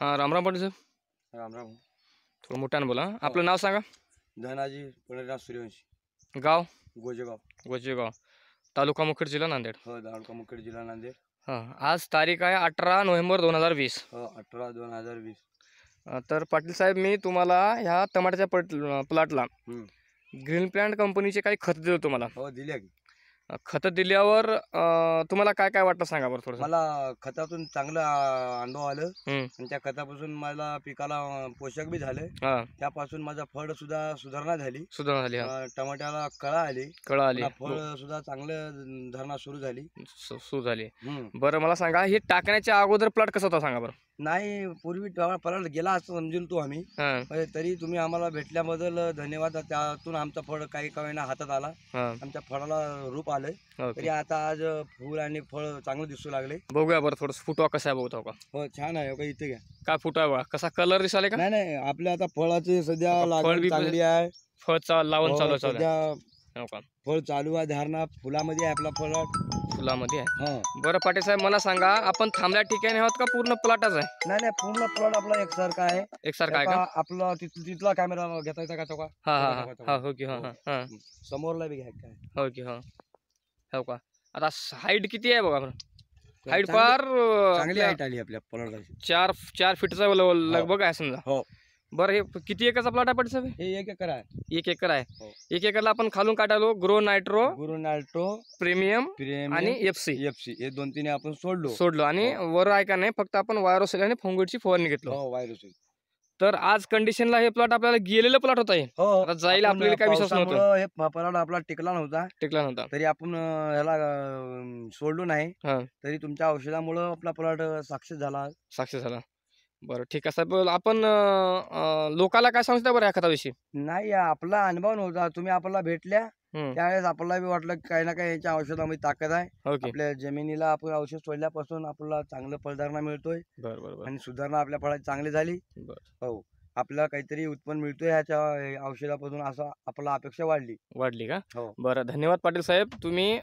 हां रामराम पाटील साहेब. राम राम. थोडं मोठ्यानं बोला. हां. आपलं नाव सांगा. धनाजी पंढरीनाथ सूर्यवंशी. गाव? गोजेगाव. गोजेगाव. तालुका मुखेड जिल्हा नांदेड. हो तालुका मुखेड जिल्हा नांदेड. हां आज तारीख आहे अठरा नोव्हेंबर दोन हजार वीस. हो अठरा दोन हजार वीस. तर पाटील साहेब मी तुम्हाला ह्या टमाट्याच्या पट प्लॉटला हम्म. ग्रीन प्लॅन्ट कंपनीचे काही खत दिलं तुम्हाला. हो दिल्या की. खतं दिल्यावर अं, तुम्हाला काय काय वाटतं सांगा बरं थोडंसं. मला खतातून चांगलं आ, अनुभव आलं. आणि त्या खतापासून मला पिकाला अं, पोषक बी झाले. हां. त्यापासून माझा फळ सुद्धा सुधारणा झाली. सुधारणा झाली हां. अं, टमाट्याला कळा आली. कळा आली. पुन्हा फळ सुद्धा चांगलं धरणा सुरू झाली. सु- सु झाली. हम्म. बरं मला सांगा हे टाकण्याच्या अगोदर प्लॉट कसा होता सांगा बरं. नाही पूर्वी परत गेला असं समजून तो आम्ही. हां. म्हणजे तरी तुम्ही आम्हाला भेटल्याबद्दल धन्यवाद. त्यातून आमचा फळ काही कवीना हातात आला. हां. आमच्या फळाला रूप आलंय. ओके. तरी आता आज फूल आणि फळ चांगलं दिसू लागले. बघूया बरं थोडंसं फुटवा कसा आहे बघतो का हो छान आहे. का इथे घ्या. काय फुटवा आहे बघा? कसा कलर दिसाले का? नाही नाही. आपल्या आता फळाची सध्या फळ लागवड बी- चांगली आहे. फळ चा लावून हो, चालू आहे, चालू आहे. सध्या हो का? फळ चालू आहे धारणा. फुलामध्ये आहे आपला फळ. फुलामध्ये आहे? हा. बरं पाटील साहेब मला सांगा आपण थांबल्या ठिकाणी आहोत का? पूर्ण प्लॉटच आहे? नाही नाही पूर्ण प्लॉट आपला एकसारखा आहे. एकसारखा आहे का? आता आपला तिथ- तिथला कॅमेरा घेता येता का तो का? हा हा बघा, हा हा हो की हा हा. हा. समोरला बी घ्या काय. हो की हा. हो का? आता हाईट किती आहे बघा बरं? हाईट चांगली- फार अं, चांगली आपल्या हाईट आली आपल्या चार चार फीटचा लगभग आहे समजा. हो. बरं हे किती एकरचा प्लॉट आहे पाटील साहेब हे एक एकर आहे. एक एकर आहे. हो. एक एकरला आपण खालून काढालो ग्रो नायट्रो गुरु नाल्टो प्रीमियम प्रेम आणि एफ सी एफ सी हे दोन तीन आपण सोडलो. सोडलो. आणि वर आहे का नाही फक्त आपण वायरोसेल आणि फोंगडची फवारणी घेतलो. हो व्हायरस तर आज कंडिशनला हे प्लॉट आपल्याला गेलेलं प्लॉट होता हे. हो. आता जाईल आपण आपल्याला काय विश्वास नव्हता. पावसामुळं हे पराड आपला टिकला नव्हता. टिकला नव्हता. तरी आपण अं, ह्याला अं, सोडलो नाही. हा. तरी तुमच्या औषधामुळं आपला प्लॉट साक्षी झाला. साक्ष झाला. बरं ठीक आहे. साहेब आपण अं, अं, लोकाला काय सांगता बरं या खताविषयी नाही आपला अनुभव नव्हता. तुम्ही आपल्याला भेटल्या. हम्म. त्यावेळेस आपल्याला बी वाटलं की काही ना काही याच्या औषधामध्ये ताकद आहे. ओके आपल्या जमिनीला आपण औषध सोडल्यापासून आपल्याला चांगलं फळधारणा मिळतोय. बरं बरं बरं. आणि सुधारणा आपल्या फळाची चांगली झाली. बरं. हो. आपल्याला काहीतरी उत्पन्न मिळतोय ह्याच्या हे औषधापासून असं आपल्याला अपेक्षा वाढली. वाढली का? हो. बरं धन्यवाद पाटील साहेब. तुम्ही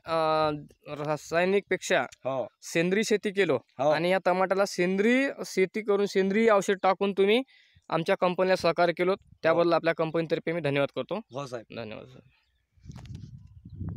रासायनिकपेक्षा हो. सेंद्रिय शेती केलो हो. आणि या टमाट्याला सेंद्रिय शेती करून सेंद्रिय औषध टाकून तुम्ही आमच्या कंपनीला सहकार्य केलो. त्याबद्दल आपल्या कंपनीतर्फे मी धन्यवाद करतो. हो साहेब. धन्यवाद सर